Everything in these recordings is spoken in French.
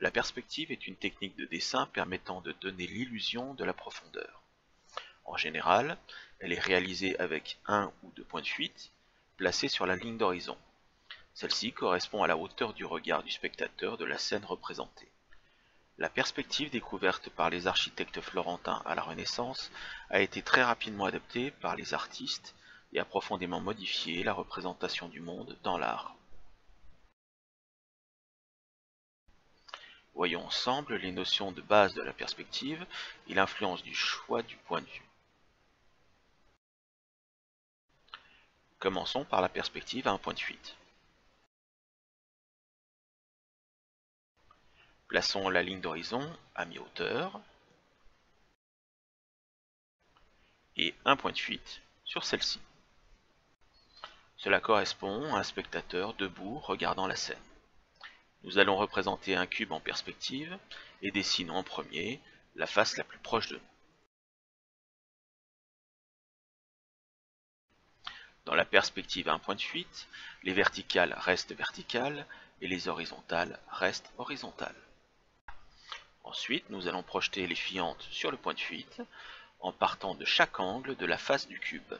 La perspective est une technique de dessin permettant de donner l'illusion de la profondeur. En général, elle est réalisée avec un ou deux points de fuite placés sur la ligne d'horizon. Celle-ci correspond à la hauteur du regard du spectateur de la scène représentée. La perspective découverte par les architectes florentins à la Renaissance a été très rapidement adoptée par les artistes et a profondément modifié la représentation du monde dans l'art. Voyons ensemble les notions de base de la perspective et l'influence du choix du point de vue. Commençons par la perspective à un point de fuite. Plaçons la ligne d'horizon à mi-hauteur et un point de fuite sur celle-ci. Cela correspond à un spectateur debout regardant la scène. Nous allons représenter un cube en perspective et dessinons en premier la face la plus proche de nous. Dans la perspective à un point de fuite, les verticales restent verticales et les horizontales restent horizontales. Ensuite, nous allons projeter les fientes sur le point de fuite en partant de chaque angle de la face du cube.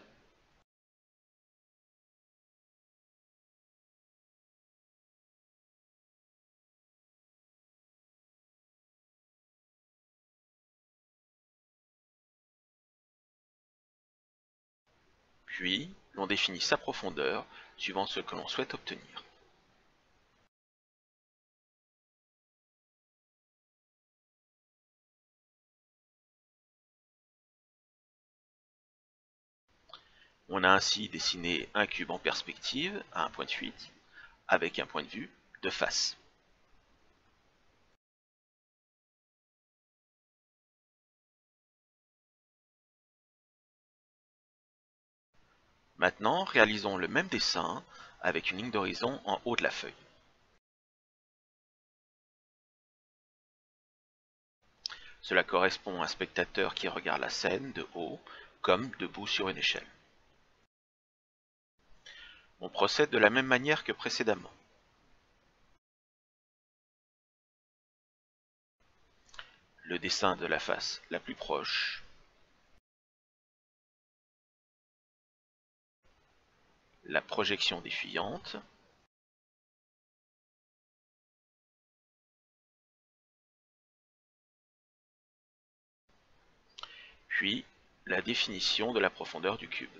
Puis, l'on définit sa profondeur suivant ce que l'on souhaite obtenir. On a ainsi dessiné un cube en perspective à un point de fuite avec un point de vue de face. Maintenant, réalisons le même dessin avec une ligne d'horizon en haut de la feuille. Cela correspond à un spectateur qui regarde la scène de haut comme debout sur une échelle. On procède de la même manière que précédemment. Le dessin de la face la plus proche la projection défiante, puis la définition de la profondeur du cube.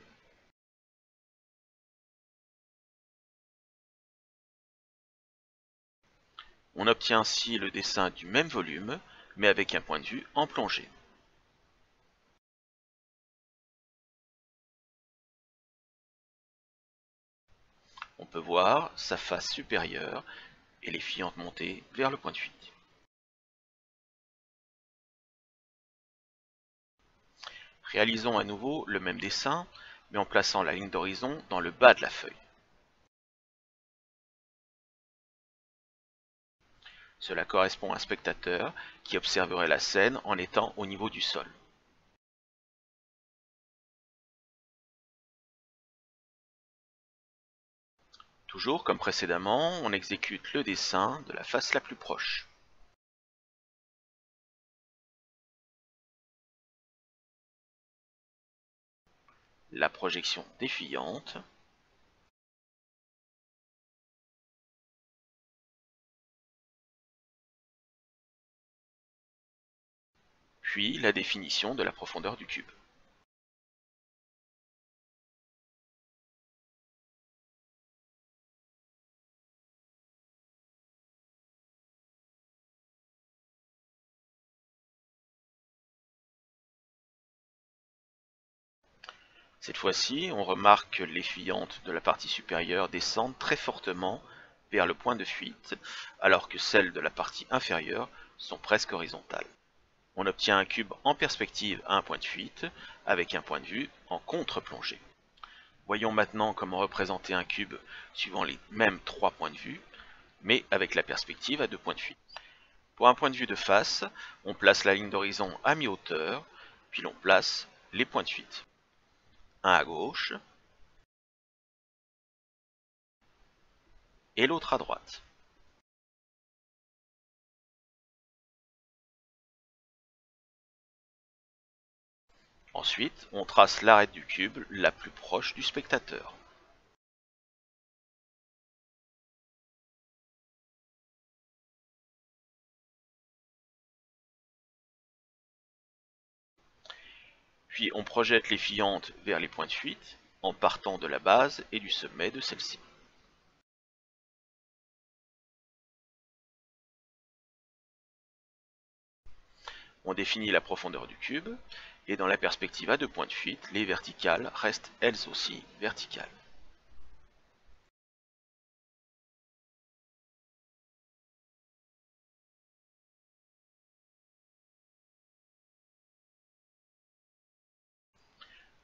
On obtient ainsi le dessin du même volume, mais avec un point de vue en plongée. On peut voir sa face supérieure et les fientes montées vers le point de fuite. Réalisons à nouveau le même dessin, mais en plaçant la ligne d'horizon dans le bas de la feuille. Cela correspond à un spectateur qui observerait la scène en étant au niveau du sol. Toujours comme précédemment, on exécute le dessin de la face la plus proche. La projection défiante. Puis la définition de la profondeur du cube. Cette fois-ci, on remarque que les fuyantes de la partie supérieure descendent très fortement vers le point de fuite, alors que celles de la partie inférieure sont presque horizontales. On obtient un cube en perspective à un point de fuite, avec un point de vue en contre-plongée. Voyons maintenant comment représenter un cube suivant les mêmes trois points de vue, mais avec la perspective à deux points de fuite. Pour un point de vue de face, on place la ligne d'horizon à mi-hauteur, puis l'on place les points de fuite un à gauche et l'autre à droite. Ensuite, on trace l'arête du cube la plus proche du spectateur. Puis on projette les filantes vers les points de fuite en partant de la base et du sommet de celle-ci. On définit la profondeur du cube, et dans la perspective à deux points de fuite, les verticales restent elles aussi verticales.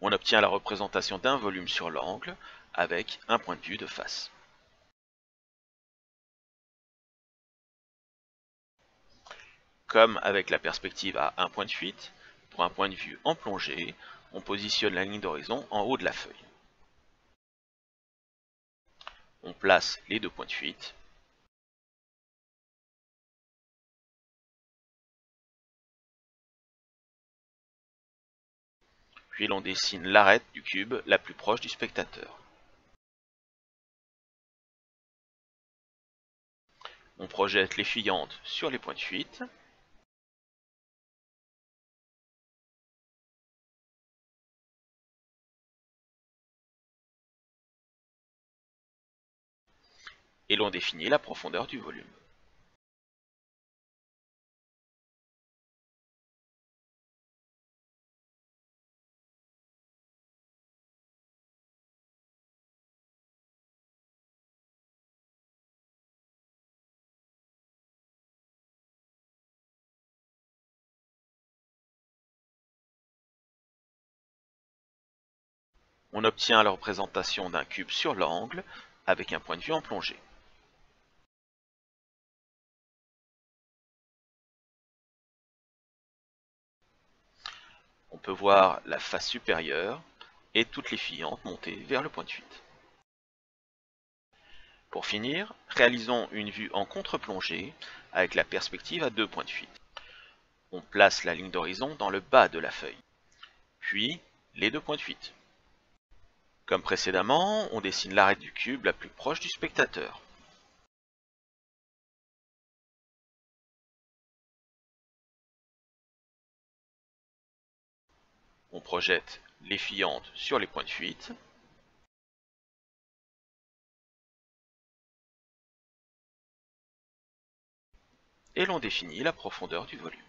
On obtient la représentation d'un volume sur l'angle avec un point de vue de face. Comme avec la perspective à un point de fuite, pour un point de vue en plongée, on positionne la ligne d'horizon en haut de la feuille. On place les deux points de fuite. Puis l'on dessine l'arête du cube la plus proche du spectateur. On projette les fuyantes sur les points de fuite. et l'on définit la profondeur du volume. On obtient la représentation d'un cube sur l'angle avec un point de vue en plongée. On peut voir la face supérieure et toutes les filantes montées vers le point de fuite. Pour finir, réalisons une vue en contre-plongée avec la perspective à deux points de fuite. On place la ligne d'horizon dans le bas de la feuille, puis les deux points de fuite. Comme précédemment, on dessine l'arête du cube la plus proche du spectateur. On projette les filantes sur les points de fuite. Et l'on définit la profondeur du volume.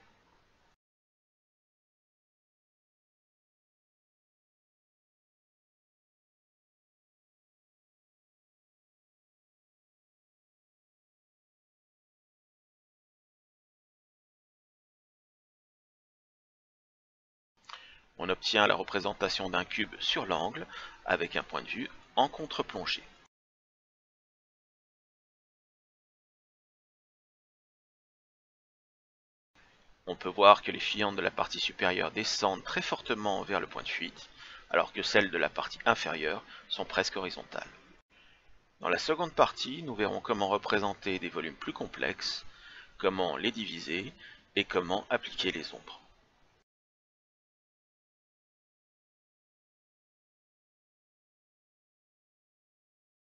On obtient la représentation d'un cube sur l'angle avec un point de vue en contre-plongée. On peut voir que les filantes de la partie supérieure descendent très fortement vers le point de fuite, alors que celles de la partie inférieure sont presque horizontales. Dans la seconde partie, nous verrons comment représenter des volumes plus complexes, comment les diviser et comment appliquer les ombres.